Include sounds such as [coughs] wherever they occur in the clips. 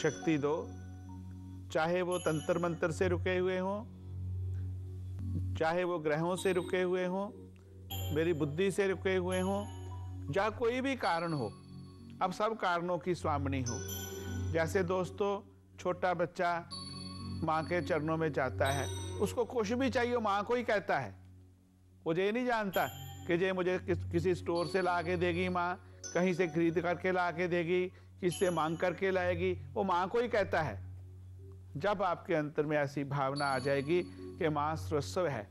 शक्ति दो। चाहे वो तंत्र मंत्र से रुके हुए हों चाहे वो ग्रहों से रुके हुए हों मेरी बुद्धि से रुके हुए हों या कोई भी कारण हो अब सब कारणों की स्वामिनी हो। जैसे दोस्तों छोटा बच्चा माँ के चरणों में जाता है उसको कुछ भी चाहिए माँ को ही कहता है। वो ये नहीं जानता कि जे मुझे किस, किसी स्टोर से ला के देगी माँ कहीं से खरीद करके ला के देगी किससे मांग करके लाएगी? वो माँ को ही कहता है। जब आपके अंतर में ऐसी भावना आ जाएगी कि माँ सर्वस्व है,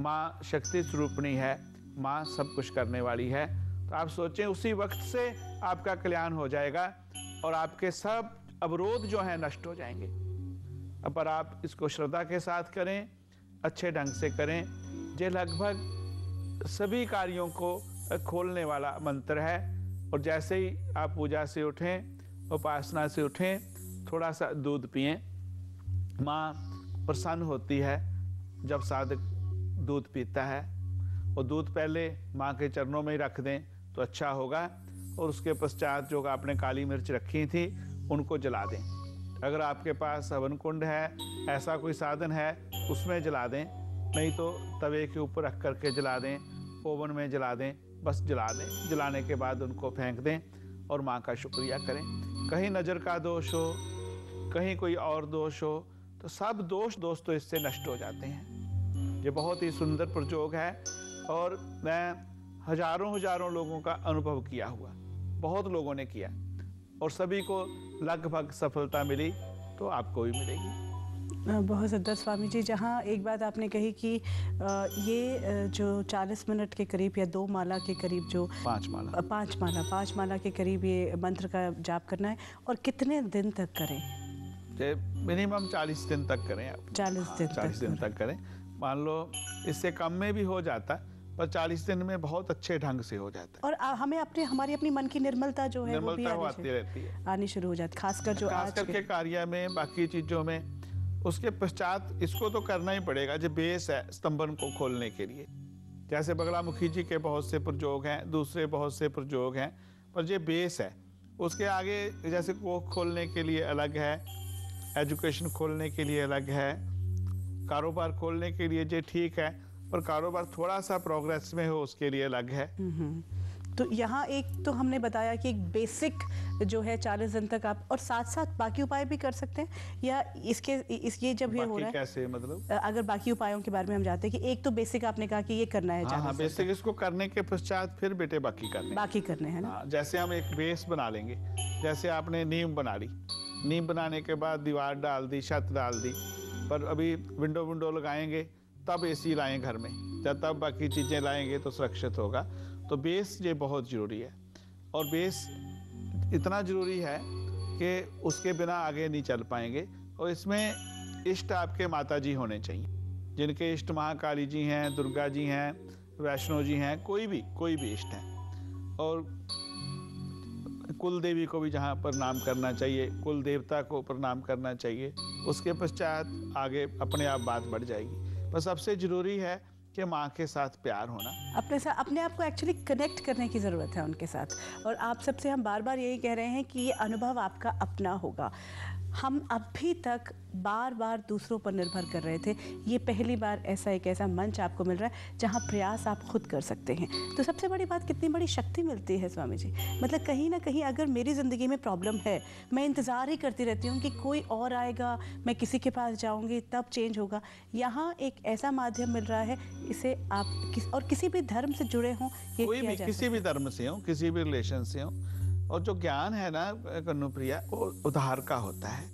माँ शक्ति स्वरूपणी है, माँ सब कुछ करने वाली है तो आप सोचें उसी वक्त से आपका कल्याण हो जाएगा और आपके सब अवरोध जो हैं नष्ट हो जाएँगे। पर आप इसको श्रद्धा के साथ करें, अच्छे ढंग से करें। ये लगभग सभी कार्यों को खोलने वाला मंत्र है। और जैसे ही आप पूजा से उठें, उपासना से उठें, थोड़ा सा दूध पिए। माँ प्रसन्न होती है जब साधक दूध पीता है। और दूध पहले माँ के चरणों में ही रख दें तो अच्छा होगा। और उसके पश्चात जो आपने काली मिर्च रखी थी, उनको जला दें। अगर आपके पास हवन कुंड है, ऐसा कोई साधन है, उसमें जला दें। नहीं तो तवे के ऊपर रख करके जला दें, ओवन में जला दें। बस जला दें। जलाने के बाद उनको फेंक दें और माँ का शुक्रिया करें। कहीं नज़र का दोष हो, कहीं कोई और दोष हो तो सब दोष दोष तो इससे नष्ट हो जाते हैं। ये बहुत ही सुंदर प्रयोग है और मैं हज़ारों हज़ारों लोगों का अनुभव किया हुआ, बहुत लोगों ने किया और सभी को लगभग सफलता मिली तो आपको भी मिलेगी। बहुत ज़्यादा स्वामी जी जहाँ एक बात आपने कही कि ये जो 40 मिनट के करीब या दो माला के करीब जो पाँच माला। पाँच माला पाँच माला के करीब ये मंत्र का जाप करना है और कितने दिन तक करें? मिनिमम चालीस दिन तक करें आप। चालीस दिन चालीस दिन तक करें। मान लो इससे कम में भी हो जाता पर चालीस दिन में बहुत अच्छे ढंग से हो जाता। है और आ, हमें अपने हमारी अपनी मन की निर्मलता जो है निर्मलता वो भी आती रहती है। आनी शुरू हो जाती है खासकर जो खासकर के कार्य में बाकी चीज़ों में। उसके पश्चात इसको तो करना ही पड़ेगा जो बेस है स्तंभन को खोलने के लिए। जैसे बगला मुखी जी के बहुत से प्रयोग हैं, दूसरे बहुत से प्रयोग हैं, पर ये बेस है, उसके आगे जैसे को खोलने के लिए अलग है, एजुकेशन खोलने के लिए अलग है, कारोबार खोलने के लिए जो ठीक है, पर कारोबार थोड़ा सा प्रोग्रेस में हो, उसके लिए अलग है। तो यहाँ एक तो हमने बताया कि एक बेसिक जो है चालीस दिन तक आप और साथ साथ बाकी उपाय भी कर सकते हैं। या इसके इस ये जब ये हो रहा है कैसे मतलब? अगर बाकी उपायों के बारे में हम जाते हैं कि एक तो बेसिक आपने कहा कि ये करना है हाँ, हाँ बेसिक इसको करने के पश्चात फिर बेटे बाकी करने। बाकी करने हैं ना? हाँ, जैसे हम एक बेस बना लेंगे। जैसे आपने नीम बना ली। नीम बनाने के बाद दीवार डाल दी छत डाल दी पर अभी विंडो विंडो लगाएँगे तब एसी लाएँ घर में। जब तब बाकी चीज़ें लाएँगे तो सुरक्षित होगा। तो बेस ये बहुत ज़रूरी है। और बेस इतना ज़रूरी है कि उसके बिना आगे नहीं चल पाएँगे और इसमें इष्ट आपके माता जी होने चाहिए। जिनके इष्ट महाकाली जी हैं, दुर्गा जी हैं, वैष्णो जी हैं, कोई भी कोई भी इष्ट हैं। और कुल देवी को भी जहाँ प्रणाम करना चाहिए, कुल देवता को प्रणाम करना चाहिए, उसके पश्चात आगे अपने आप बात बढ़ जाएगी। पर सबसे ज़रूरी है कि माँ के साथ प्यार होना। अपने साथ अपने आप को एक्चुअली कनेक्ट करने की ज़रूरत है उनके साथ। और आप सबसे हम बार बार यही कह रहे हैं कि ये अनुभव आपका अपना होगा। हम अभी तक बार बार दूसरों पर निर्भर कर रहे थे। ये पहली बार ऐसा एक ऐसा मंच आपको मिल रहा है जहाँ प्रयास आप खुद कर सकते हैं। तो सबसे बड़ी बात कितनी बड़ी शक्ति मिलती है स्वामी जी? मतलब कहीं ना कहीं अगर मेरी ज़िंदगी में प्रॉब्लम है मैं इंतज़ार ही करती रहती हूँ कि कोई और आएगा मैं किसी के पास जाऊँगी तब चेंज होगा। यहाँ एक ऐसा माध्यम मिल रहा है इसे आप किस और किसी भी धर्म से जुड़े हों ये कोई भी किसी भी धर्म से हों किसी भी रिलेशन से हो और जो ज्ञान है ना, कन्नुप्रिया, वो उधार का होता है।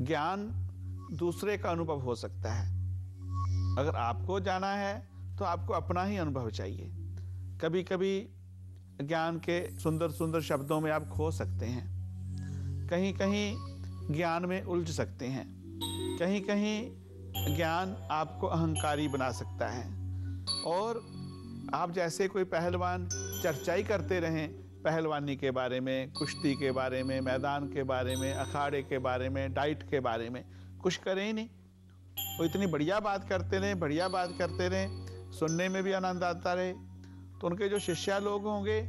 ज्ञान दूसरे का अनुभव हो सकता है। अगर आपको जाना है तो आपको अपना ही अनुभव चाहिए। कभी कभी ज्ञान के सुंदर सुंदर शब्दों में आप खो सकते हैं। कहीं कहीं ज्ञान में उलझ सकते हैं। कहीं कहीं ज्ञान आपको अहंकारी बना सकता है। और आप जैसे कोई पहलवान चर्चा ही करते रहें पहलवानी के बारे में, कुश्ती के बारे में, मैदान के बारे में, अखाड़े के बारे में, डाइट के बारे में, कुछ करें ही नहीं। वो इतनी बढ़िया बात करते रहे, बढ़िया बात करते रहे, सुनने में भी आनंद आता रहे। तो उनके जो शिष्या लोग होंगे,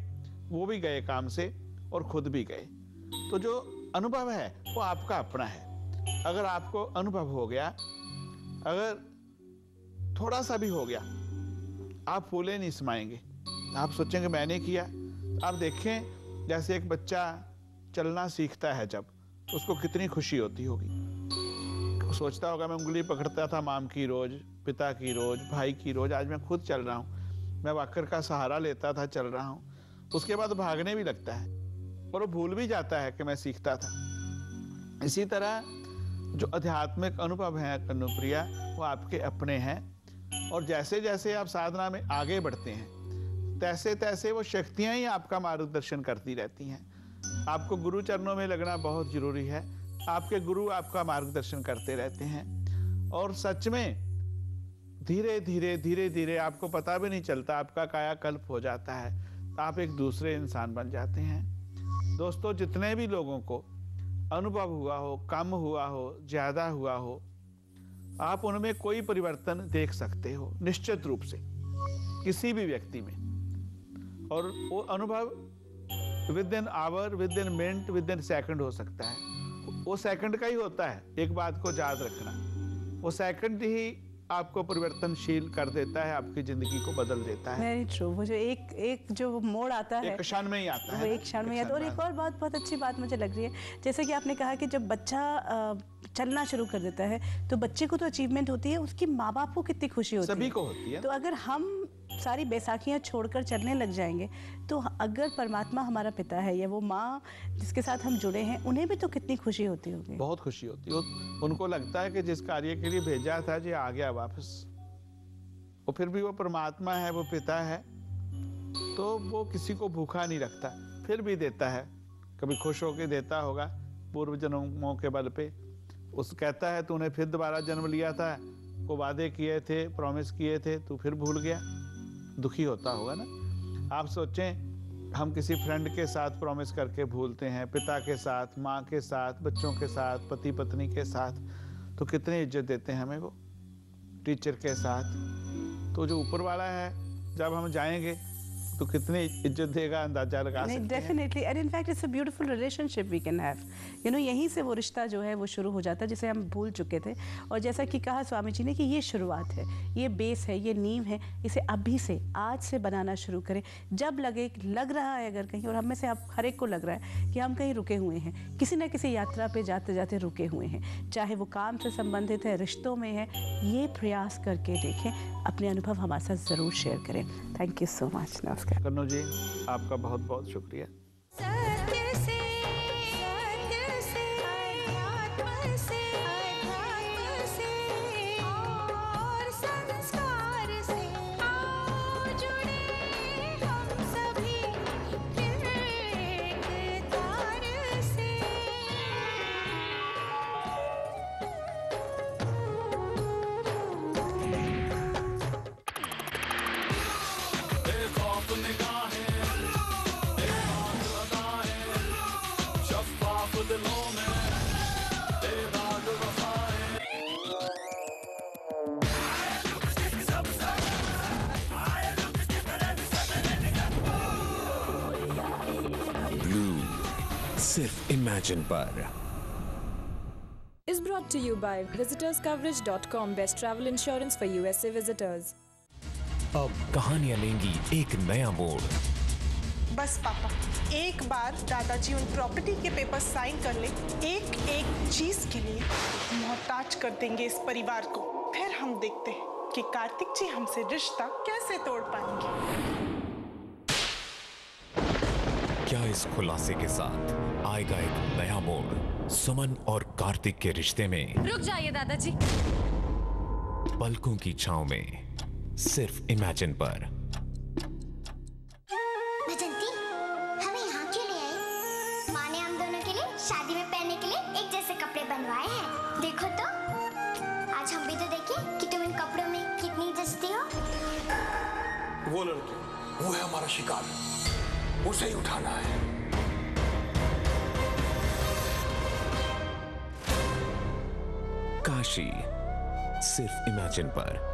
वो भी गए काम से और खुद भी गए। तो जो अनुभव है, वो आपका अपना है। अगर आपको अनुभव हो गया, अगर थोड़ा सा भी हो गया, आप फूले नहीं समाएँगे। आप सोचेंगे, मैंने किया। आप देखें, जैसे एक बच्चा चलना सीखता है जब, उसको कितनी खुशी होती होगी। सोचता होगा, मैं उंगली पकड़ता था माम की रोज, पिता की रोज, भाई की रोज, आज मैं खुद चल रहा हूँ। मैं वाकर का सहारा लेता था, चल रहा हूँ। उसके बाद भागने भी लगता है और वो भूल भी जाता है कि मैं सीखता था। इसी तरह जो आध्यात्मिक अनुभव हैं कन्नुप्रिया वो आपके अपने हैं और जैसे जैसे आप साधना में आगे बढ़ते हैं तैसे तैसे वो शक्तियाँ ही आपका मार्गदर्शन करती रहती हैं। आपको गुरु चरणों में लगना बहुत ज़रूरी है। आपके गुरु आपका मार्गदर्शन करते रहते हैं। और सच में, धीरे धीरे धीरे धीरे आपको पता भी नहीं चलता, आपका कायाकल्प हो जाता है। आप एक दूसरे इंसान बन जाते हैं। दोस्तों, जितने भी लोगों को अनुभव हुआ हो, कम हुआ हो, ज़्यादा हुआ हो, आप उनमें कोई परिवर्तन देख सकते हो, निश्चित रूप से। किसी भी व्यक्ति में। और वो अनुभव within hour within minute within second हो सकता है। वो सेकंड का ही होता है एक बात को याद रखना। वो सेकंड ही आपको परिवर्तनशील कर देता है आपकी ज़िंदगी को बदल देता है। वेरी ट्रू वो जो एक एक जो मोड़ आता है एक क्षण में ही आता है एक क्षण में आता है। और एक और बात बहुत अच्छी बात मुझे लग रही है। जैसे कि आपने कहा कि जब बच्चा चलना शुरू कर देता है तो बच्चे को तो अचीवमेंट होती है उसकी माँ बाप को कितनी खुशी होती है। सभी को होती है। तो अगर हम सारी बैसाखियाँ छोड़कर चलने लग जाएँगे। तो अगर परमात्मा हमारा पिता है या वो माँ जिसके साथ हम जुड़े हैं, उन्हें भी तो कितनी खुशी होती होगी। बहुत खुशी होती है। उनको लगता है कि जिस कार्य के लिए भेजा था जी, आ गया वापस। वो फिर भी वो परमात्मा है, वो पिता है तो वो किसी को भूखा नहीं रखता। फिर भी देता है। कभी खुश होकर देता होगा पूर्व जन्मों के बल पे। उस कहता है, तूने फिर दोबारा जन्म लिया था। को वादे किए थे प्रॉमिस किए थे, तू फिर भूल गया। दुखी होता होगा ना? आप सोचें, हम किसी फ्रेंड के साथ प्रॉमिस करके भूलते हैं, पिता के साथ, माँ के साथ, बच्चों के साथ पति पत्नी के साथ तो कितने इज़्ज़त देते हैं हमें वो? टीचर के साथ। तो जो ऊपर वाला है, जब हम जाएँगे तो कितनी इज़्ज़त देगा अंदाज़ा लगा नहीं सकते हैं? Definitely and in fact it's a beautiful relationship we can have you know यहीं से वो रिश्ता जो है वो शुरू हो जाता है जिसे हम भूल चुके थे। और जैसा कि कहा स्वामी जी ने कि ये शुरुआत है ये बेस है ये नींव है इसे अभी से आज से बनाना शुरू करें। जब लगे लग रहा है अगर कहीं और हम में से आप हर एक को लग रहा है कि हम कहीं रुके हुए हैं। किसी न किसी यात्रा पर जाते जाते रुके हुए हैं। चाहे वो काम से संबंधित है रिश्तों में है ये प्रयास करके देखें। अपने अनुभव हमारे साथ ज़रूर शेयर करें। थैंक यू सो मच नमस्कार। कन्नू जी आपका बहुत बहुत शुक्रिया to you by visitorscoverage.com best travel insurance for USA visitors. अब कहानियाँ लेंगी एक नया मोड़। बस पापा एक बार दादाजी उन प्रॉपर्टी के पेपर साइन कर ले एक एक चीज़ के लिए मोहताज कर देंगे इस परिवार को। फिर हम देखते हैं कि कार्तिक जी हमसे रिश्ता कैसे तोड़ पाएँगे। क्या इस खुलासे के साथ आएगा एक नया मोड़ सुमन और कार्तिक के रिश्ते में? रुक जाइए दादाजी। पलकों की छाव में सिर्फ़ इमेजिन पर उसे ही उठाना है। काशी सिर्फ़ इमेजिन पर।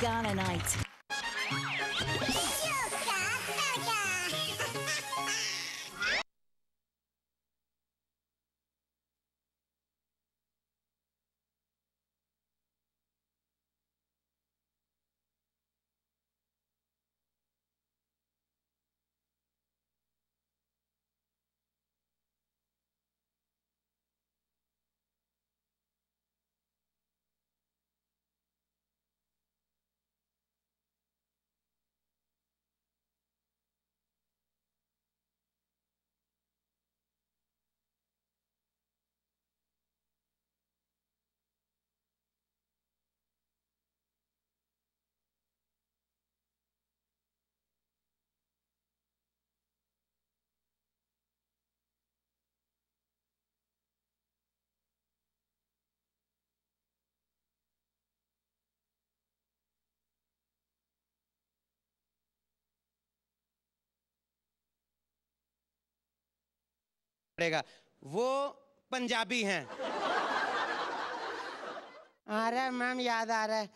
Ghana night. पड़ेगा। वो पंजाबी हैं। आ रहा है मैम, याद आ रहा है।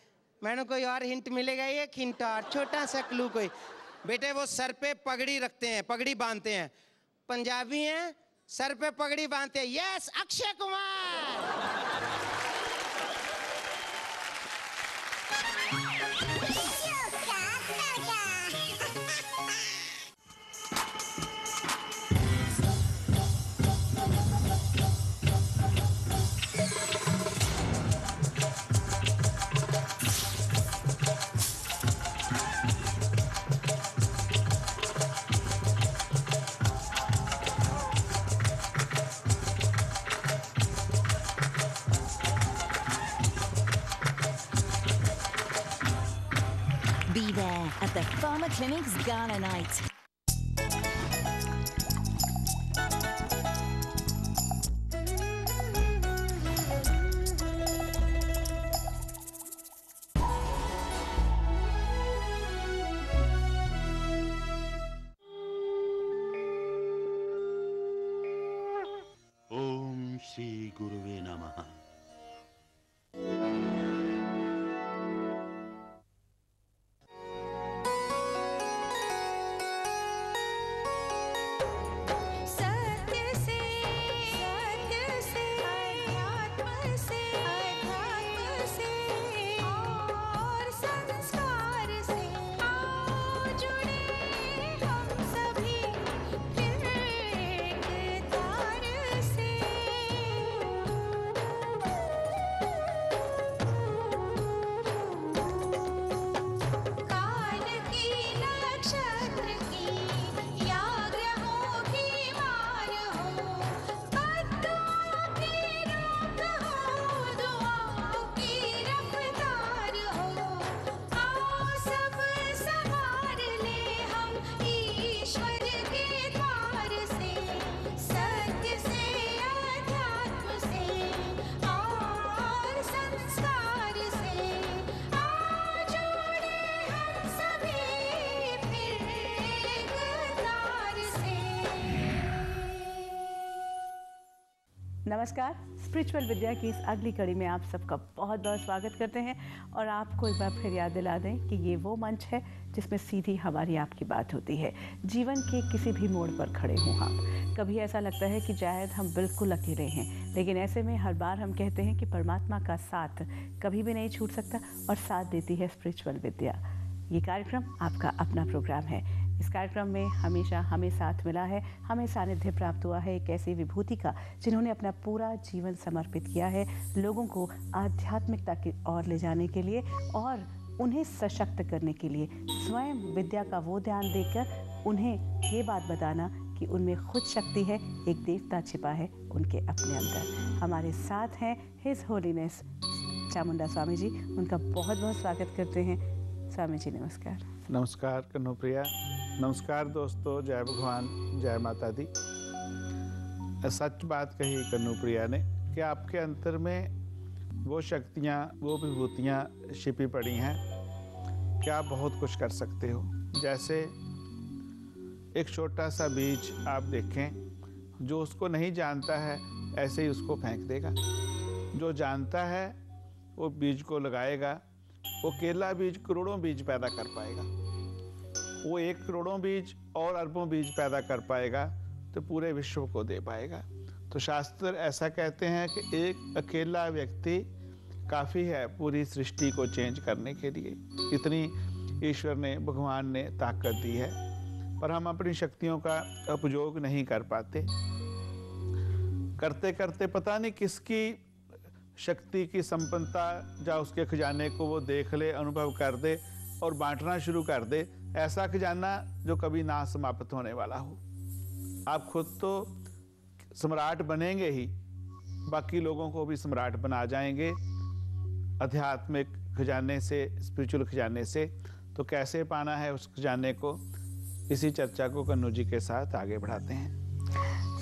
मैंने कोई और हिंट मिलेगा? एक हिंट और, छोटा सा क्लू कोई। बेटे, वो सर पे पगड़ी रखते हैं, पगड़ी बांधते हैं। पंजाबी हैं, सर पे पगड़ी बांधते हैं। Yes Akshay Kumar! Clinic's Gala Night. नमस्कार। स्पिरिचुअल विद्या की इस अगली कड़ी में आप सबका बहुत बहुत स्वागत करते हैं और आपको एक बार फिर याद दिला दें कि ये वो मंच है जिसमें सीधी हमारी आपकी बात होती है। जीवन के किसी भी मोड़ पर खड़े हों हम कभी ऐसा लगता है कि शायद हम बिल्कुल अकेले हैं, लेकिन ऐसे में हर बार हम कहते हैं कि परमात्मा का साथ कभी भी नहीं छूट सकता और साथ देती है स्पिरिचुअल विद्या ये कार्यक्रम आपका अपना प्रोग्राम है। इस कार्यक्रम में हमेशा हमें साथ मिला है। हमें सानिध्य प्राप्त हुआ है एक ऐसी विभूति का, जिन्होंने अपना पूरा जीवन समर्पित किया है लोगों को आध्यात्मिकता की ओर ले जाने के लिए और उन्हें सशक्त करने के लिए। स्वयं विद्या का वो ध्यान देकर उन्हें ये बात बताना कि उनमें खुद शक्ति है, एक देवता छिपा है उनके अपने अंदर। हमारे साथ हैं हिज होलीनेस चामुंडा स्वामी जी, उनका बहुत बहुत स्वागत करते हैं। स्वामी जी, नमस्कार। नमस्कार कन्नुप्रिया। नमस्कार दोस्तों, जय भगवान, जय माता दी। सच बात कही कन्नुप्रिया ने कि आपके अंतर में वो शक्तियाँ, वो विभूतियाँ छिपी पड़ी हैं कि आप बहुत कुछ कर सकते हो। जैसे एक छोटा सा बीज आप देखें, जो उसको नहीं जानता है, ऐसे ही उसको फेंक देगा। जो जानता है, वो बीज को लगाएगा, वो केला बीज करोड़ों बीज पैदा कर पाएगा। वो एक करोड़ों बीज और अरबों बीज पैदा कर पाएगा तो पूरे विश्व को दे पाएगा। तो शास्त्र ऐसा कहते हैं कि एक अकेला व्यक्ति काफ़ी है पूरी सृष्टि को चेंज करने के लिए। इतनी ईश्वर ने, भगवान ने ताकत दी है, पर हम अपनी शक्तियों का उपयोग नहीं कर पाते। करते करते पता नहीं किसकी शक्ति की संपन्नता, या उसके खजाने को वो देख ले, अनुभव कर दे और बांटना शुरू कर दे ऐसा खजाना जो कभी ना समाप्त होने वाला हो। आप खुद तो सम्राट बनेंगे ही, बाकी लोगों को भी सम्राट बना जाएँगे, आध्यात्मिक खजाने से स्पिरिचुअल खजाने से। तो कैसे पाना है उस खजाने को? इसी चर्चा को कन्नू जी के साथ आगे बढ़ाते हैं।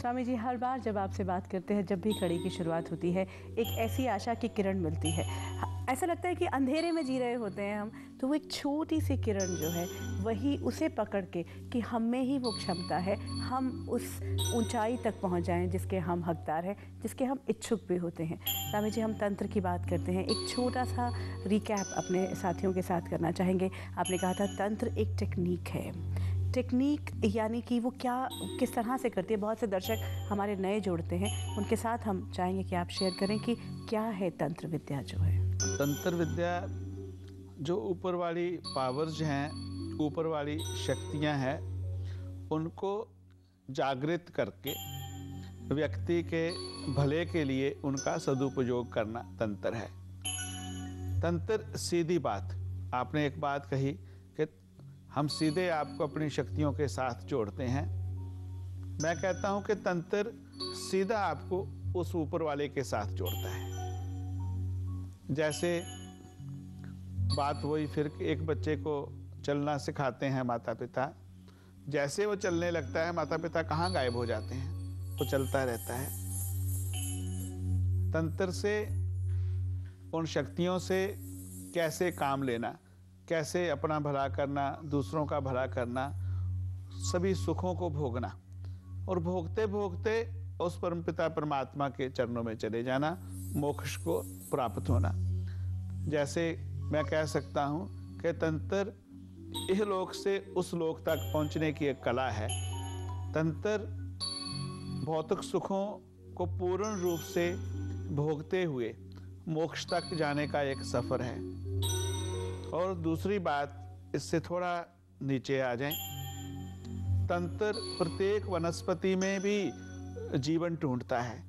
स्वामी जी, हर बार जब आपसे बात करते हैं, जब भी कड़ी की शुरुआत होती है, एक ऐसी आशा की किरण मिलती है। ऐसा लगता है कि अंधेरे में जी रहे होते हैं हम तो वो एक छोटी सी किरण जो है, वही उसे पकड़ के कि हम में ही वो क्षमता है, हम उस ऊंचाई तक पहुँच जाएँ जिसके हम हकदार हैं, जिसके हम इच्छुक भी होते हैं। स्वामी जी, हम तंत्र की बात करते हैं। एक छोटा सा रिकैप अपने साथियों के साथ करना चाहेंगे। आपने कहा था, तंत्र एक टेक्निक है। टेक्निक यानी कि वो क्या, किस तरह से करती है, बहुत से दर्शक हमारे नए जोड़ते हैं। उनके साथ हम चाहेंगे कि आप शेयर करें कि क्या है तंत्र विद्या जो है। तंत्र विद्या जो ऊपर वाली पावर्स हैं ऊपर वाली शक्तियाँ हैं, उनको जागृत करके, व्यक्ति के भले के लिए उनका सदुपयोग करना तंत्र है। तंत्र सीधी बात, आपने एक बात कही हम सीधे आपको अपनी शक्तियों के साथ जोड़ते हैं। मैं कहता हूँ कि तंत्र सीधा आपको उस ऊपर वाले के साथ जोड़ता है। जैसे बात वही फिर एक बच्चे को चलना सिखाते हैं माता पिता जैसे वो चलने लगता है माता पिता कहाँ गायब हो जाते हैं? वो चलता रहता है। तंत्र से, उन शक्तियों से कैसे काम लेना? कैसे अपना भला करना, दूसरों का भला करना, सभी सुखों को भोगना और भोगते भोगते उस परमपिता परमात्मा के चरणों में चले जाना, मोक्ष को प्राप्त होना। जैसे मैं कह सकता हूँ कि तंत्र इह लोक से उस लोक तक पहुँचने की एक कला है। तंत्र भौतिक सुखों को पूर्ण रूप से भोगते हुए मोक्ष तक जाने का एक सफ़र है। और दूसरी बात, इससे थोड़ा नीचे आ जाएँ। तंत्र प्रत्येक वनस्पति में भी जीवन ढूंढता है।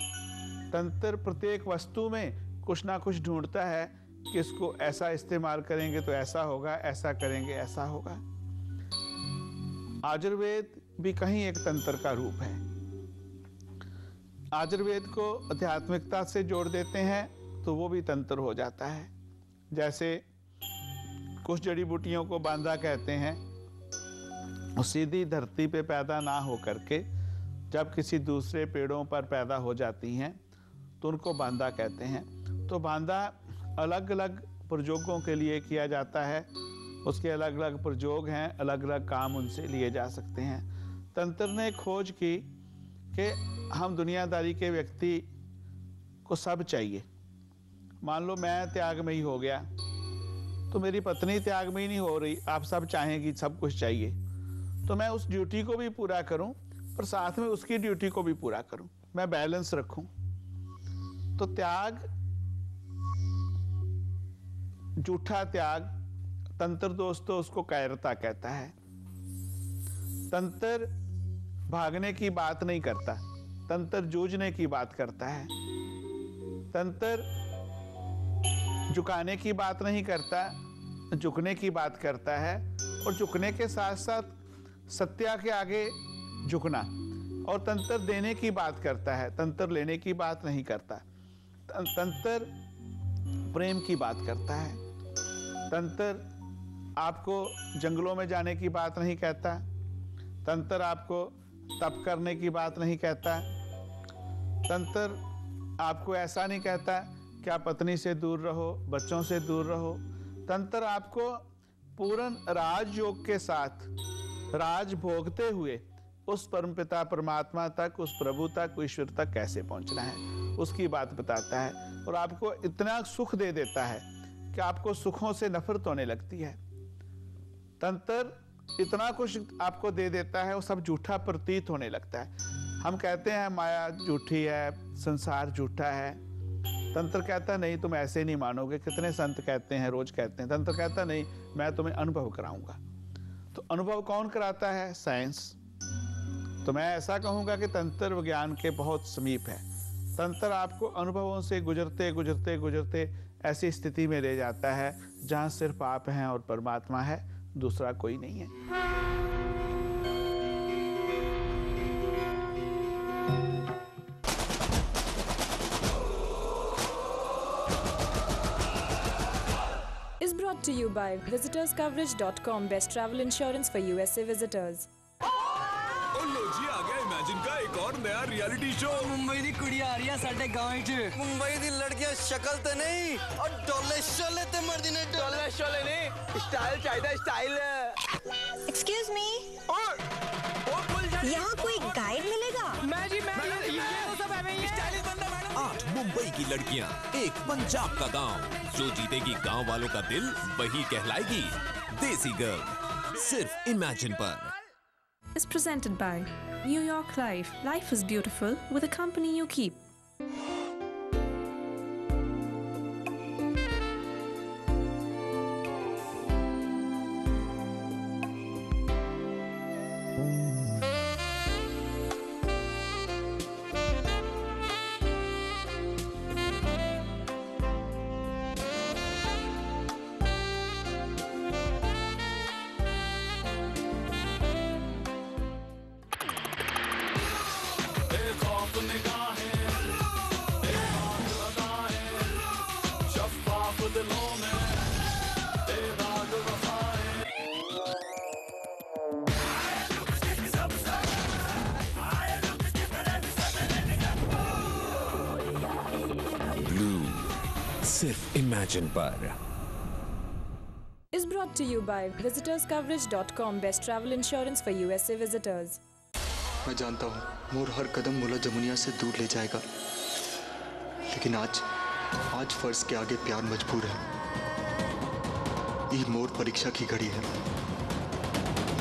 तंत्र प्रत्येक वस्तु में कुछ ना कुछ ढूंढता है कि इसको ऐसा इस्तेमाल करेंगे तो ऐसा होगा, ऐसा करेंगे, ऐसा होगा। आयुर्वेद भी कहीं एक तंत्र का रूप है। आयुर्वेद को आध्यात्मिकता से जोड़ देते हैं तो वो भी तंत्र हो जाता है। जैसे कुछ जड़ी बूटियों को बांदा कहते हैं। सीधी धरती पे पैदा ना हो करके जब किसी दूसरे पेड़ों पर पैदा हो जाती हैं तो उनको बांदा कहते हैं। तो बांदा अलग अलग प्रयोगों के लिए किया जाता है। उसके अलग अलग प्रयोग हैं अलग अलग काम उनसे लिए जा सकते हैं। तंत्र ने खोज की कि हम दुनियादारी के व्यक्ति को सब चाहिए। मान लो मैं त्यागमयी हो गया। तो मेरी पत्नी त्यागमयी नहीं हो रही। आप सब चाहेंगी सब कुछ चाहिए। तो मैं उस ड्यूटी को भी पूरा करूँ, पर साथ में उसकी ड्यूटी को भी पूरा करूँ। मैं बैलेंस रखूँ। तो त्याग, जूठा त्याग, तंत्र दोस्तों उसको कायरता कहता है। तंत्र भागने की बात नहीं करता, तंत्र जूझने की बात करता है। तंत्र झुकाने की बात नहीं करता, झुकने की बात करता है और झुकने के साथ साथ सत्या के आगे झुकना और तंत्र देने की बात करता है। तंत्र लेने की बात नहीं करता। तंत्र प्रेम की बात करता है। तंत्र आपको जंगलों में जाने की बात नहीं कहता। तंत्र आपको तप करने की बात नहीं कहता। तंत्र आपको ऐसा नहीं कहता कि आप पत्नी से दूर रहो, बच्चों से दूर रहो। तंत्र आपको पूर्ण राजयोग के साथ राज भोगते हुए उस परमपिता, परमात्मा तक, उस प्रभु तक ईश्वर तक कैसे पहुँचना है, उसकी बात बताता है और आपको इतना सुख दे देता है कि आपको सुखों से नफरत होने लगती है। तंत्र इतना कुछ आपको दे देता है वो सब झूठा प्रतीत होने लगता है। हम कहते हैं, माया झूठी है, संसार झूठा है तंत्र कहता नहीं, तुम ऐसे नहीं मानोगे। कितने संत कहते हैं, रोज कहते हैं। तंत्र कहता नहीं, मैं तुम्हें अनुभव कराऊँगा। तो अनुभव कौन कराता है? साइंस। तो मैं ऐसा कहूँगा कि तंत्र विज्ञान के बहुत समीप है। तंत्र आपको अनुभवों से गुजरते गुजरते गुजरते ऐसी स्थिति में ले जाता है, जहाँ सिर्फ़ आप हैं और परमात्मा है, दूसरा कोई नहीं है। brought to you by visitorscoverage.com best travel insurance for USA visitors. ਜੀ यहाँ कोई गाइड लड़कियाँ, एक पंजाब का गाँव। जो जीतेगी गाँव वालों का दिल, वही कहलाएगी देसी गर्ल। सिर्फ़ इमेजिन पर। इस presented by New York life life is beautiful with a company you keep सिर्फ़ इमेजिन पर। Is brought to you by visitorscoverage.com Best Travel Insurance for USA visitors. मैं जानता हूँ मोर हर कदम मुला जमुनिया से दूर ले जाएगा। लेकिन आज आज फ़र्ज़ के आगे प्यार मजबूर है। ये मोर परीक्षा की घड़ी है।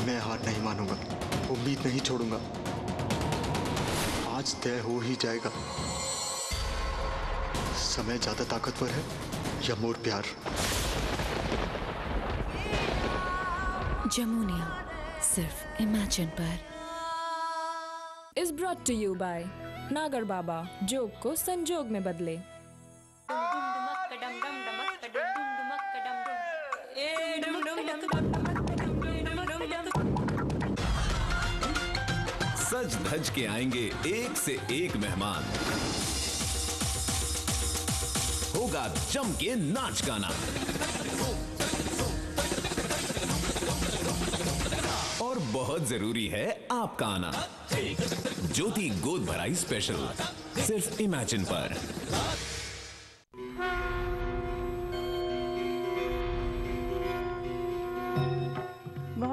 मैं हार नहीं मानूँगा उम्मीद नहीं छोड़ूँगा। आज तय हो ही जाएगा। समय ज़्यादा ताकतवर है या मोर प्यार? जमुनिया सिर्फ़ इमेजिन पर। Is brought to you by नागर बाबा जोग को संजोग में बदले। सज धज के आएँगे एक से एक मेहमान। होगा जम के नाच गाना। और बहुत ज़रूरी है आपका आना। ज्योति गोद भराई स्पेशल सिर्फ़ इमेजिन पर।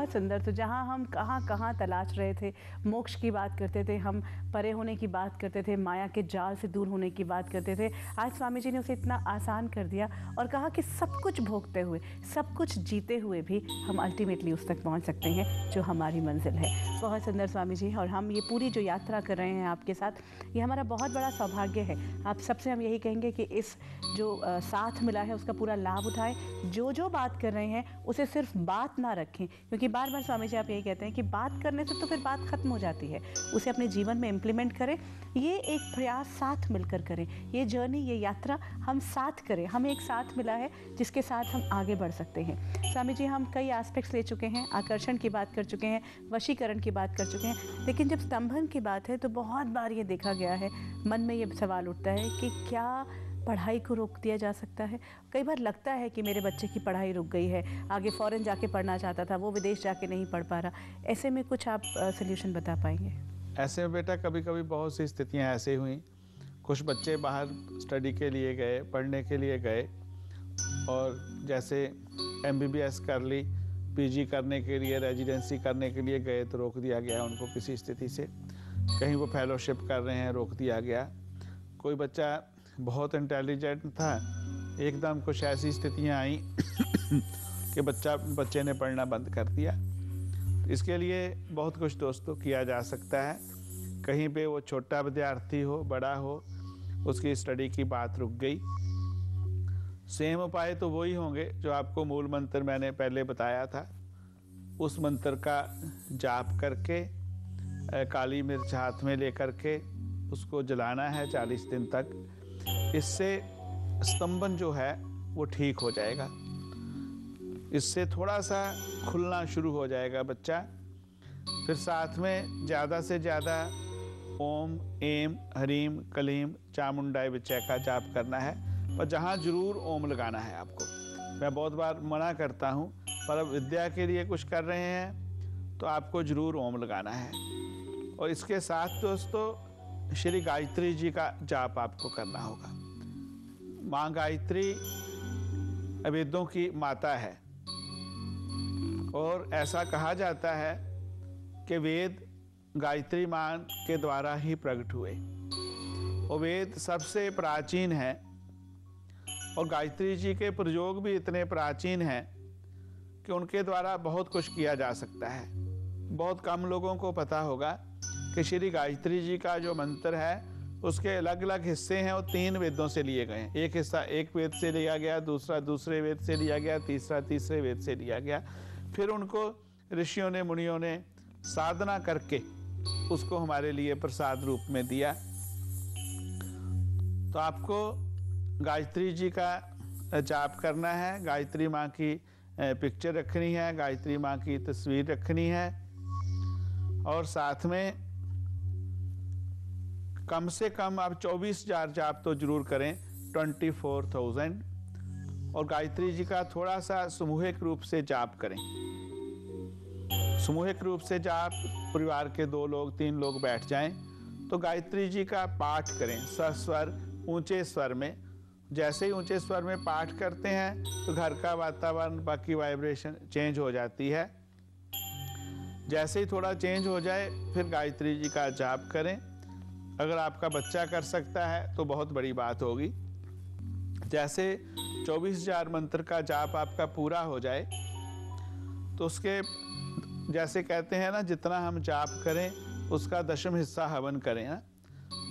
बहुत सुंदर। तो जहाँ हम कहाँ कहाँ तलाश रहे थे, मोक्ष की बात करते थे, हम परे होने की बात करते थे, माया के जाल से दूर होने की बात करते थे, आज स्वामी जी ने उसे इतना आसान कर दिया और कहा कि सब कुछ भोगते हुए, सब कुछ जीते हुए भी हम अल्टीमेटली उस तक पहुँच सकते हैं, जो हमारी मंजिल है। बहुत सुंदर स्वामी जी, और हम ये पूरी जो यात्रा कर रहे हैं आपके साथ, ये हमारा बहुत बड़ा सौभाग्य है। आप सबसे हम यही कहेंगे कि इस जो साथ मिला है, उसका पूरा लाभ उठाएँ। जो जो बात कर रहे हैं, उसे सिर्फ़ बात ना रखें, क्योंकि बार बार स्वामी जी आप यही कहते हैं कि बात करने से तो फिर बात खत्म हो जाती है। उसे अपने जीवन में इम्प्लीमेंट करें। ये एक प्रयास साथ मिलकर करें। ये जर्नी ये यात्रा हम साथ करें। हमें एक साथ मिला है जिसके साथ हम आगे बढ़ सकते हैं। स्वामी जी, हम कई एस्पेक्ट्स ले चुके हैं। आकर्षण की बात कर चुके हैं, वशीकरण की बात कर चुके हैं। लेकिन जब स्तंभन की बात है तो बहुत बार ये देखा गया है। मन में ये सवाल उठता है कि क्या पढ़ाई को रोक दिया जा सकता है। कई बार लगता है कि मेरे बच्चे की पढ़ाई रुक गई है, आगे फॉरेन जाके पढ़ना चाहता था, वो विदेश जाके नहीं पढ़ पा रहा। ऐसे में कुछ आप सोल्यूशन बता पाएँगे? ऐसे में बेटा कभी कभी बहुत सी स्थितियाँ ऐसे हुई। कुछ बच्चे बाहर स्टडी के लिए गए, पढ़ने के लिए गए और जैसे एमबीबीएस कर ली पीजी करने के लिए रेजिडेंसी करने के लिए गए तो रोक दिया गया उनको किसी स्थिति से। कहीं वो फेलोशिप कर रहे हैं, रोक दिया गया। कोई बच्चा बहुत इंटेलिजेंट था। एकदम कुछ ऐसी स्थितियाँ आई [coughs] कि बच्चा, बच्चे ने पढ़ना बंद कर दिया। इसके लिए बहुत कुछ दोस्तों किया जा सकता है। कहीं पे वो छोटा विद्यार्थी हो, बड़ा हो, उसकी स्टडी की बात रुक गई। सेम उपाय तो वही होंगे जो आपको मूल मंत्र मैंने पहले बताया था। उस मंत्र का जाप करके काली मिर्च हाथ में लेकर के उसको जलाना है चालीस दिन तक। इससे स्तंभन जो है, वो ठीक हो जाएगा। इससे थोड़ा सा खुलना शुरू हो जाएगा बच्चा। फिर साथ में ज़्यादा से ज़्यादा ओम, एम, हरीम, कलीम, चामुंडाई विचय का जाप करना है। पर जहाँ ज़रूर ओम लगाना है आपको। मैं बहुत बार मना करता हूँ, पर अब विद्या के लिए कुछ कर रहे हैं तो आपको ज़रूर ओम लगाना है। और इसके साथ दोस्तों, श्री गायत्री जी का जाप आपको करना होगा। माँ गायत्री वेदों की माता है। और ऐसा कहा जाता है कि वेद गायत्री माँ के द्वारा ही प्रकट हुए। और वेद सबसे प्राचीन है। और गायत्री जी के प्रयोग भी इतने प्राचीन हैं कि उनके द्वारा बहुत कुछ किया जा सकता है। बहुत कम लोगों को पता होगा कि श्री गायत्री जी का जो मंत्र है उसके अलग अलग हिस्से हैं और तीन वेदों से लिए गए हैं। एक हिस्सा एक वेद से लिया गया, दूसरा दूसरे वेद से लिया गया, तीसरा तीसरे वेद से लिया गया। फिर उनको ऋषियों ने, मुनियों ने साधना करके उसको हमारे लिए प्रसाद रूप में दिया। तो आपको गायत्री जी का जाप करना है, गायत्री माँ की पिक्चर रखनी है, गायत्री माँ की तस्वीर रखनी है। और साथ में कम से कम आप चौबीस हज़ार जाप तो ज़रूर करें ट्वेंटी फोर थाउज़ेंड और गायत्री जी का थोड़ा सा सामूहिक रूप से जाप करें। सामूहिक रूप से जाप, परिवार के दो लोग, तीन लोग बैठ जाएँ तो गायत्री जी का पाठ करें, सस्वर, ऊँचे स्वर में। जैसे ही ऊँचे स्वर में पाठ करते हैं तो घर का वातावरण, बाकी वाइब्रेशन चेंज हो जाती है। जैसे ही थोड़ा चेंज हो जाए, फिर गायत्री जी का जाप करें। अगर आपका बच्चा कर सकता है तो बहुत बड़ी बात होगी। जैसे चौबीस हज़ार मंत्र का जाप आपका पूरा हो जाए तो उसके जैसे कहते हैं ना, जितना हम जाप करें, उसका दशम हिस्सा हवन करें ना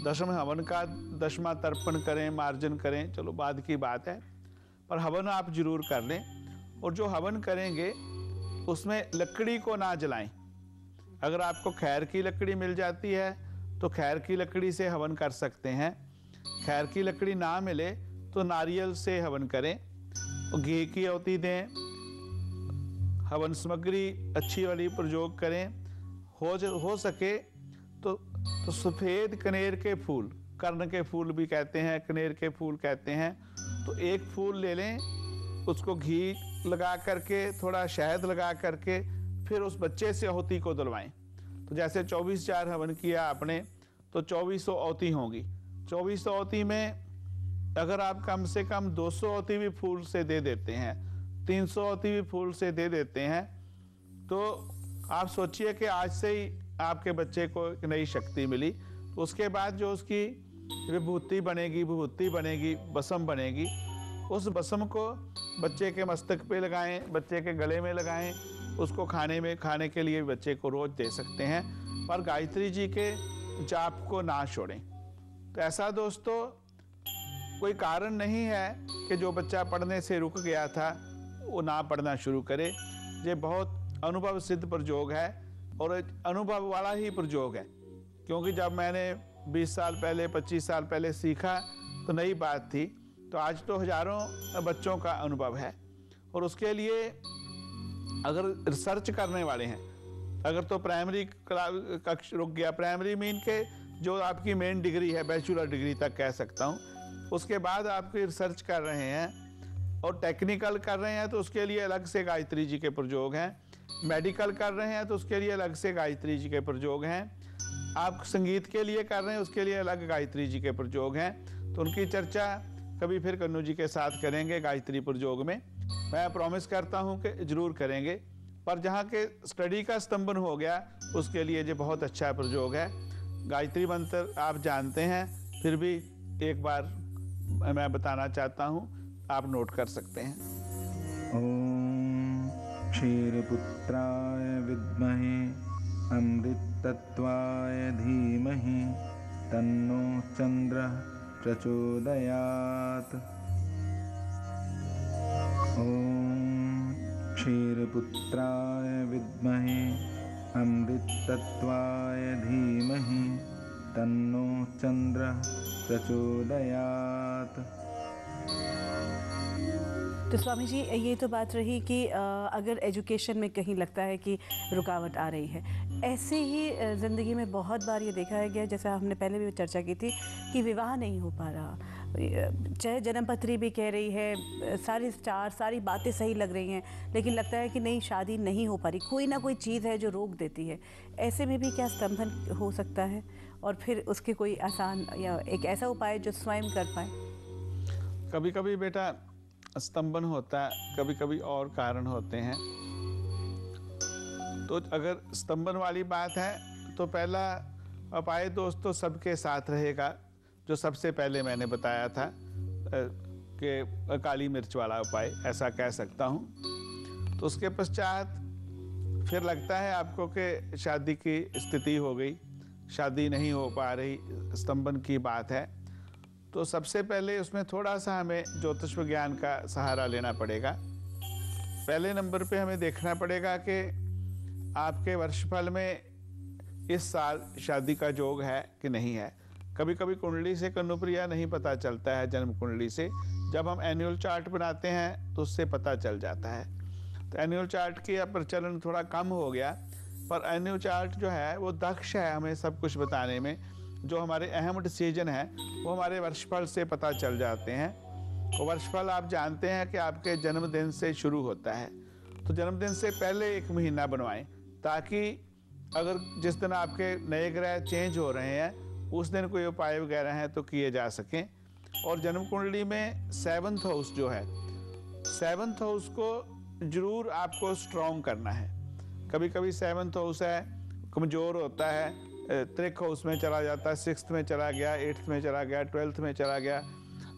दशम हवन का दशमा तर्पण करें, मार्जन करें, चलो बाद की बात है। पर हवन आप ज़रूर कर लें, और जो हवन करेंगे, उसमें लकड़ी को ना जलाएँ। अगर आपको खैर की लकड़ी मिल जाती है तो खैर की लकड़ी से हवन कर सकते हैं। खैर की लकड़ी ना मिले तो नारियल से हवन करें। और घी की अवती दें। हवन सामग्री अच्छी वाली प्रयोग करें। हो हो सके तो तो सफ़ेद कनेर के फूल, कर्ण के फूल भी कहते हैं, कनेर के फूल कहते हैं। तो एक फूल ले लें, उसको घी लगा करके, थोड़ा शहद लगा करके, फिर उस बच्चे से होती को दिलवाएँ। तो जैसे चौबीस चार हवन किया आपने तो चौबीस सौ औती होंगी। चौबीस सौ औती में अगर आप कम से कम 200 औती भी फूल से दे देते हैं 300 औती भी फूल से दे देते हैं तो आप सोचिए कि आज से ही आपके बच्चे को एक नई शक्ति मिली। उसके बाद जो उसकी विभूति बनेगी विभूति बनेगी बसम बनेगी, उस बसम को बच्चे के मस्तक पे लगाएँ, बच्चे के गले में लगाएँ उसको खाने में, खाने के लिए बच्चे को रोज दे सकते हैं, पर गायत्री जी के जाप को ना छोड़ें। तो ऐसा दोस्तों, कोई कारण नहीं है कि जो बच्चा पढ़ने से रुक गया था, वो ना पढ़ना शुरू करे। ये बहुत अनुभव सिद्ध प्रयोग है और अनुभव वाला ही प्रयोग है। क्योंकि जब मैंने 20 साल पहले 25 साल पहले सीखा तो नई बात थी। तो आज तो हज़ारों बच्चों का अनुभव है। और उसके लिए अगर रिसर्च करने वाले हैं, अगर तो प्राइमरी कक्ष रुक गया। प्राइमरी मीन के जो आपकी मेन डिग्री है बैचलर डिग्री तक कह सकता हूँ, उसके बाद आपकी रिसर्च कर रहे हैं और टेक्निकल कर रहे हैं तो उसके लिए अलग से गायत्री जी के प्रयोग हैं। मेडिकल कर रहे हैं तो उसके लिए अलग से गायत्री जी के प्रयोग हैं। आप संगीत के लिए कर रहे हैं, उसके लिए अलग गायत्री जी के प्रयोग हैं। तो उनकी चर्चा कभी फिर कन्नू जी के साथ करेंगे गायत्री प्रयोग में। मैं प्रॉमिस करता हूँ कि ज़रूर करेंगे। पर जहाँ के स्टडी का स्तंभन हो गया, उसके लिए ये बहुत अच्छा प्रयोग है। गायत्री मंत्र आप जानते हैं, फिर भी एक बार मैं बताना चाहता हूँ, आप नोट कर सकते हैं। ॐ क्षीरपुत्राय विद्महे, अमृतत्वाय धीमहि, तन्नो चंद्र प्रचोदयात्। ॐ क्षीरपुत्राय विद्महे, अमृतत्वाय धीमहि, तन्नो चन्द्रः प्रचोदयात्। तो स्वामी जी ये तो बात रही कि अगर एजुकेशन में कहीं लगता है कि रुकावट आ रही है, ऐसे ही ज़िंदगी में बहुत बार ये देखा गया, जैसा हमने पहले भी चर्चा की थी, कि विवाह नहीं हो पा रहा। चाहे जन्मपत्री भी कह रही है, सारी स्टार, सारी बातें सही लग रही हैं, लेकिन लगता है कि नहीं, शादी नहीं हो पा रही। कोई ना कोई चीज़ है जो रोक देती है। ऐसे में भी क्या स्तंभन हो सकता है? और फिर उसके कोई आसान या एक ऐसा उपाय जो स्वयं कर पाए? कभी कभी बेटा, स्तंभन होता है कभी कभी और कारण होते हैं। तो अगर स्तंभन वाली बात है तो पहला उपाय दोस्तों सबके साथ रहेगा। जो सबसे पहले मैंने बताया था कि काली मिर्च वाला उपाय, ऐसा कह सकता हूँ। तो उसके पश्चात फिर लगता है आपको कि शादी की स्थिति हो गई, शादी नहीं हो पा रही, स्तंभन की बात है। तो सबसे पहले उसमें थोड़ा सा हमें ज्योतिष विज्ञान का सहारा लेना पड़ेगा। पहले नंबर पे हमें देखना पड़ेगा कि आपके वर्षफल में इस साल शादी का योग है कि नहीं है। कभी कभी कुंडली से कनुप्रिया नहीं पता चलता है जन्म कुंडली से। जब हम एनुअल चार्ट बनाते हैं तो उससे पता चल जाता है। तो एनुअल चार्ट की प्रचलन थोड़ा कम हो गया, पर एनुअल चार्ट जो है, वो दक्ष है हमें सब कुछ बताने में। जो हमारे अहम डिसीज़न है, वो हमारे वर्षफल से पता चल जाते हैं। तो वर्षफल आप जानते हैं कि आपके जन्मदिन से शुरू होता है। तो जन्मदिन से पहले एक महीना बनवाएँ, ताकि अगर जिस दिन आपके नए ग्रह चेंज हो रहे हैं उस दिन कोई उपाय वगैरह हैं तो किए जा सकें। और जन्म कुंडली में सेवन्थ हाउस जो है सेवन्थ हाउस को ज़रूर आपको स्ट्रॉन्ग करना है। कभी कभी सेवन्थ हाउस है, कमज़ोर होता है त्रिक हाउस में चला जाता है सिक्स में चला गया एट्थ में चला गया ट्वेल्थ में चला गया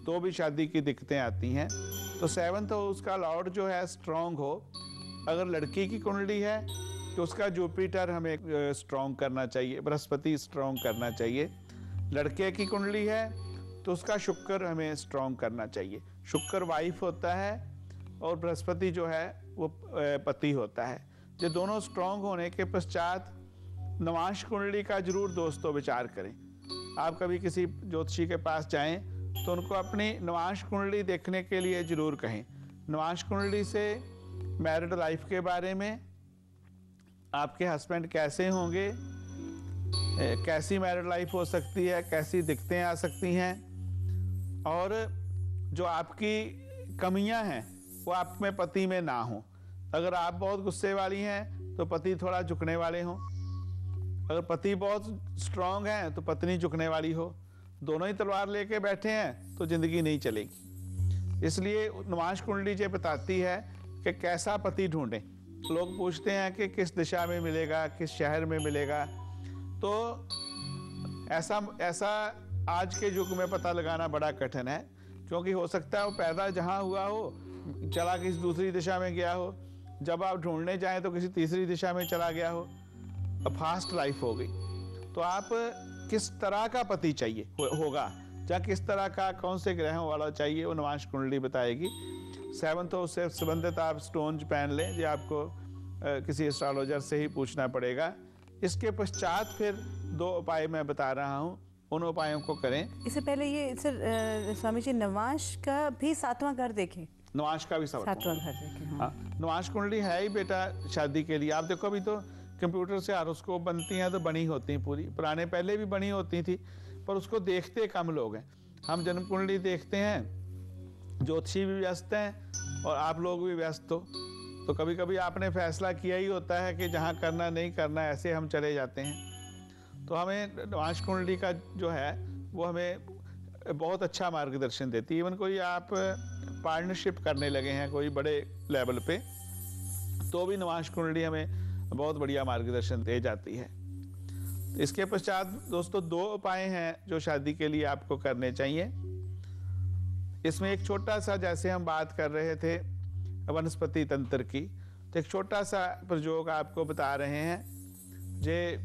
तो भी शादी की दिक्कतें आती हैं। तो सेवन्थ हाउस का लॉर्ड जो है स्ट्रॉन्ग हो। अगर लड़की की कुंडली है तो उसका जुपिटर हमें स्ट्रॉन्ग करना चाहिए, बृहस्पति स्ट्रॉन्ग करना चाहिए। लड़के की कुंडली है तो उसका शुक्र हमें स्ट्रॉन्ग करना चाहिए। शुक्र वाइफ होता है और बृहस्पति जो है, वो पति होता है। ये दोनों स्ट्रॉन्ग होने के पश्चात नवांश कुंडली का ज़रूर दोस्तों विचार करें। आप कभी किसी ज्योतिषी के पास जाएँ तो उनको अपनी नवांश कुंडली देखने के लिए ज़रूर कहें। नवांश कुंडली से मैरिड लाइफ के बारे में आपके हस्बैंड कैसे होंगे? कैसी मैरिड लाइफ हो सकती है? कैसी दिक्कतें आ सकती हैं? और जो आपकी कमियाँ हैं, वो आप में पति में ना हो। अगर आप बहुत गुस्से वाली हैं तो पति थोड़ा झुकने वाले हों। अगर पति बहुत स्ट्रांग हैं तो पत्नी झुकने वाली हो। दोनों ही तलवार लेके बैठे हैं तो ज़िंदगी नहीं चलेगी। इसलिए नवांश कुंडली ये बताती है कि कैसा पति ढूंढें। लोग पूछते हैं कि किस दिशा में मिलेगा किस शहर में मिलेगा। तो ऐसा ऐसा आज के युग में पता लगाना बड़ा कठिन है क्योंकि हो सकता है वो पैदा जहाँ हुआ हो चला किसी दूसरी दिशा में गया हो। जब आप ढूँढने जाएँ तो किसी तीसरी दिशा में चला गया हो फास्ट लाइफ हो गई। तो आप किस तरह का पति चाहिए हो, होगा? या किस तरह का कौन से ग्रहों वाला चाहिए वो नवांश कुंडली बताएगी। सेवन्थ हाउस से संबंधित आप स्टोन पहन लें। ये आपको किसी एस्ट्रोलॉजर से ही पूछना पड़ेगा। इसके पश्चात फिर दो उपाय मैं बता रहा हूँ। उन उपायों को करें। इससे पहले ये सर स्वामी जी नवाश का भी सातवां घर देखें। नवाश का भी सातवां घर देखें हाँ। हाँ नवांश कुंडली है ही बेटा शादी के लिए। आप देखो अभी तो कंप्यूटर से हारोस्कोप बनती हैं तो बनी होती हैं पूरी। पुराने पहले भी बनी होती थी पर उसको देखते कम लोग हैं। हम जन्म कुंडली देखते हैं ज्योतिषी भी व्यस्त हैं और आप लोग भी व्यस्त हो। तो कभी कभी आपने फैसला किया ही होता है कि जहाँ करना नहीं करना, ऐसे हम चले जाते हैं। तो हमें नवांश कुंडली का जो है, वो हमें बहुत अच्छा मार्गदर्शन देती है। इवन कोई आप पार्टनरशिप करने लगे हैं कोई बड़े लेवल पे तो भी नवांश कुंडली हमें बहुत बढ़िया मार्गदर्शन दे जाती है। इसके पश्चात दोस्तों दो उपाय हैं जो शादी के लिए आपको करने चाहिए। इसमें एक छोटा सा, जैसे हम बात कर रहे थे वनस्पति तंत्र की तो एक छोटा सा प्रयोग आपको बता रहे हैं। जे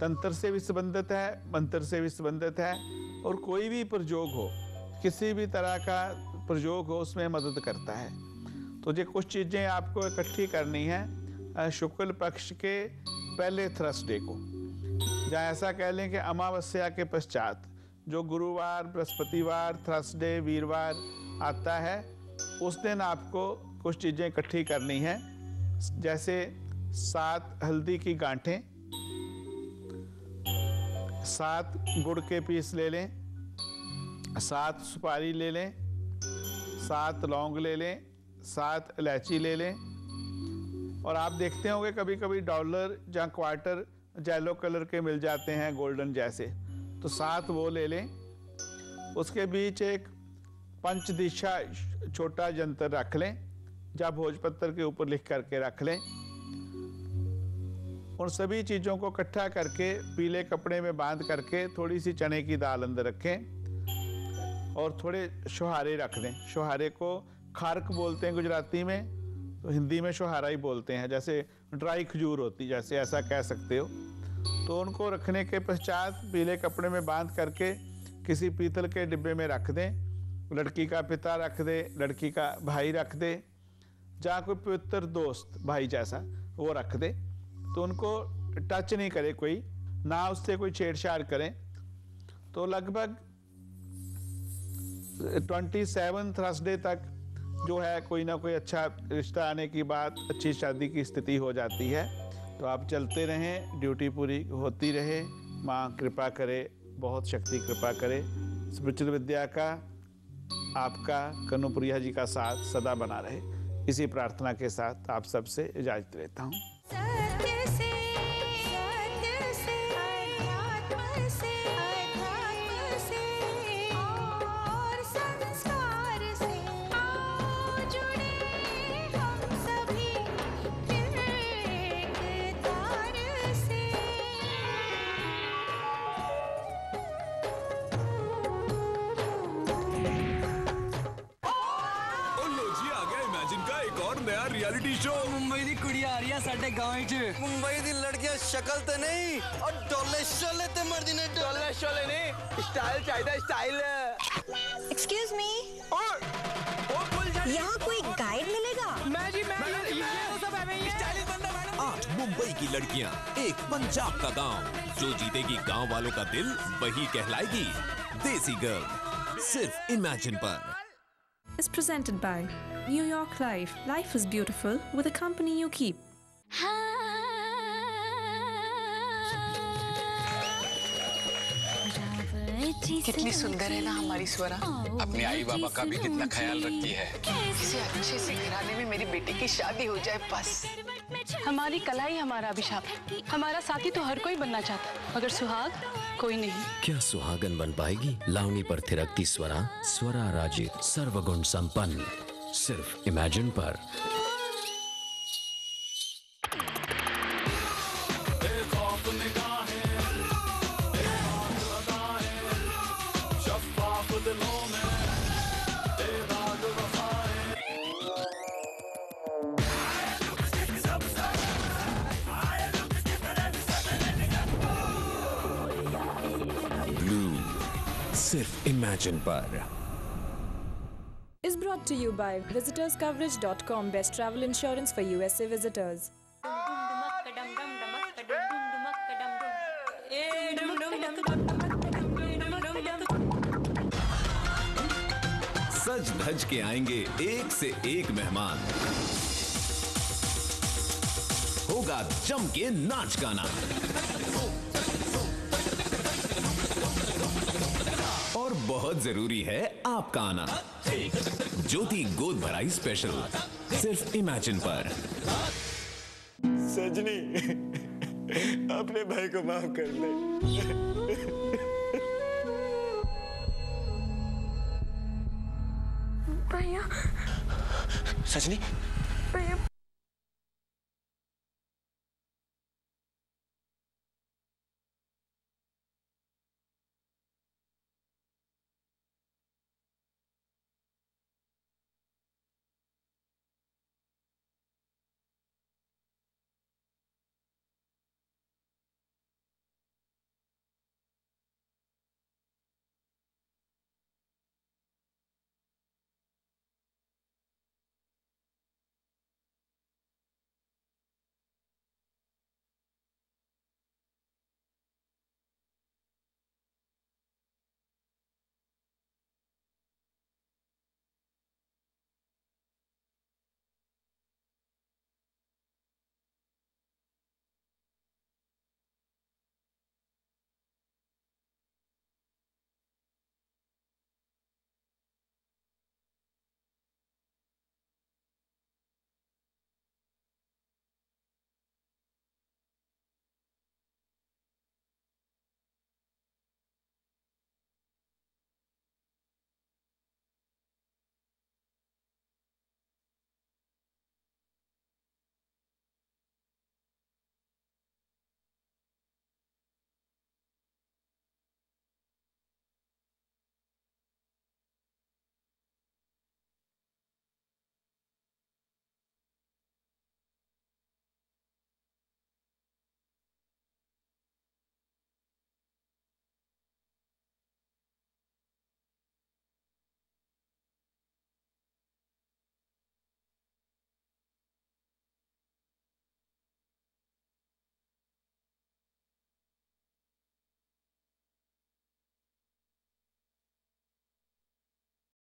तंत्र से भी संबंधित है, मंत्र से भी संबंधित है, और कोई भी प्रयोग हो, किसी भी तरह का प्रयोग हो, उसमें मदद करता है। तो ये कुछ चीज़ें आपको इकट्ठी करनी है शुक्ल पक्ष के पहले थर्सडे को। या ऐसा कह लें कि अमावस्या के पश्चात जो गुरुवार, बृहस्पतिवार, थर्सडे, वीरवार आता है, उस दिन आपको कुछ चीज़ें इकट्ठी करनी हैं। जैसे सात हल्दी की गांठें, सात गुड़ के पीस ले लें, सात सुपारी ले लें, सात लौंग ले लें, सात इलायची ले लें। और आप देखते होंगे कभी कभी डॉलर या क्वार्टर येलो कलर के मिल जाते हैं, गोल्डन जैसे। तो सात वो ले लें। उसके बीच एक पंच दिशा छोटा यंत्र रख लें या भोजपत्र के ऊपर लिख करके रख लें। उन सभी चीज़ों को इकट्ठा करके पीले कपड़े में बाँध करके थोड़ी सी चने की दाल अंदर रखें और थोड़े शुहारे रख दें। शुहारे को खारक बोलते हैं गुजराती में तो हिंदी में शुहारा ही बोलते हैं, जैसे ड्राई खजूर होती, जैसे ऐसा कह सकते हो। तो उनको रखने के पश्चात पीले कपड़े में बाँध करके किसी पीतल के डिब्बे में रख दें। लड़की का पिता रख दे, लड़की का भाई रख दे, जहाँ कोई पवित्र दोस्त, भाई जैसा, वो रख दे। तो उनको टच नहीं करे कोई, ना उससे कोई छेड़छाड़ करें। तो लगभग ट्वेंटी सेवन थर्सडे तक जो है कोई ना कोई अच्छा रिश्ता आने की बात, अच्छी शादी की स्थिति हो जाती है। तो आप चलते रहें, ड्यूटी पूरी होती रहे। माँ कृपा करे, बहुत शक्ति कृपा करे। स्पिरिचुअल विद्या का, आपका, कनुप्रिया जी का साथ सदा बना रहे। इसी प्रार्थना के साथ आप सबसे इजाज़त लेता हूँ। नीचे मुंबई मुंबईतील लड़कियाँ शकल तो नहीं और डोले शोले तो ते मर्दीने डोले। शोले नहीं स्टाइल चाहिए स्टाइल। एक्सक्यूज मी और यहाँ कोई गाइड मिलेगा? मैं जी मैं मैं ये सब हमें स्टाइलिश बंदा मैडम आठ मुंबई की लड़कियाँ एक पंजाब का गाँव। जो जीतेगी गाँव वालों का दिल वही कहलाएगी देसी गर्ल सिर्फ़ इमेजिन पर। Is presented by New York Life. Life is beautiful with the company you keep. कितनी सुंदर है ना हमारी स्वरा। अपने आई बाबा का भी कितना ख्याल रखती है। किसी अच्छे से घराने में मेरी बेटी की शादी हो जाए बस। हमारी कला ही हमारा अभिशाप। है हमारा साथी तो हर कोई बनना चाहता है मगर सुहाग कोई नहीं। क्या सुहागन बन पाएगी? लावनी पर थिरकती स्वरा स्वरा राजित सर्वगुण संपन्न। सिर्फ़ इमेजिन पर। वचन पर। Is brought to you by visitors coverage dot com best travel insurance for USA visitors such भज के आएँगे एक से एक मेहमान। होगा जम के नाच गाना। और बहुत ज़रूरी है आपका आना। ज्योति गोद भराई स्पेशल सिर्फ़ इमेजिन पर। सजनी अपने भाई को माफ़ कर ले भैया। सजनी